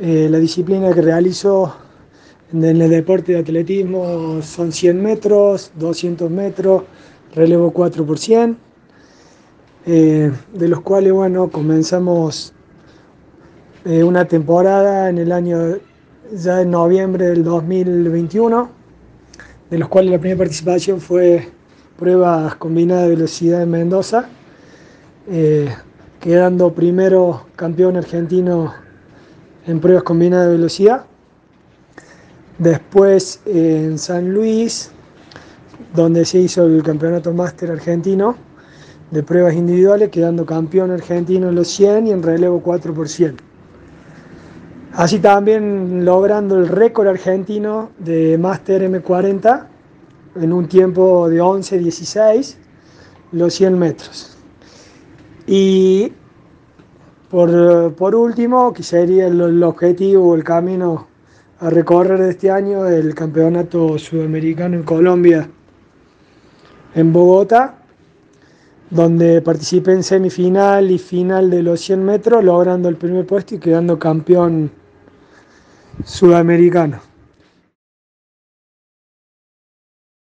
Eh, la disciplina que realizo en el deporte de atletismo son 100 metros, 200 metros, relevo 4 por 100, eh, de los cuales, bueno, comenzamos eh, una temporada en el año, ya en noviembre del 2021, de los cuales la primera participación fue pruebas combinadas de velocidad en Mendoza, quedando primero campeón argentino en pruebas combinadas de velocidad. Después en San Luis, donde se hizo el campeonato máster argentino de pruebas individuales, quedando campeón argentino en los 100 y en relevo 4 por 100. Así también logrando el récord argentino de máster M40 en un tiempo de 11-16, los 100 metros. Y por, último, que sería el, objetivo o el camino a recorrer este año, el campeonato sudamericano en Colombia, en Bogotá, donde participé en semifinal y final de los 100 metros, logrando el primer puesto y quedando campeón sudamericano.